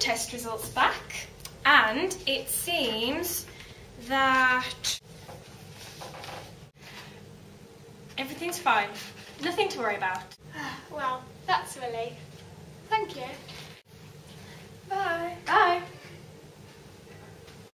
Test results back and it seems that everything's fine. Nothing to worry about. Well, that's a relief. Thank you.